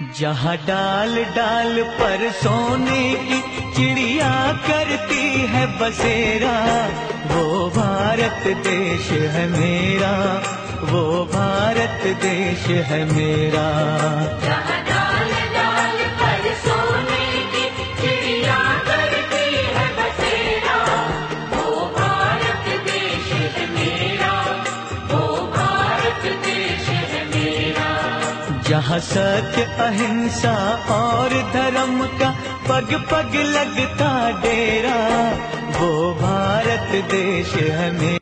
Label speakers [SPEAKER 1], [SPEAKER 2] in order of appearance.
[SPEAKER 1] जहाँ डाल डाल पर सोने की चिड़िया करती है बसेरा, वो भारत देश है मेरा, वो भारत देश है मेरा।
[SPEAKER 2] जहाँ
[SPEAKER 1] सत्य अहिंसा और धर्म का पग पग लगता डेरा, वो भारत देश है मेरा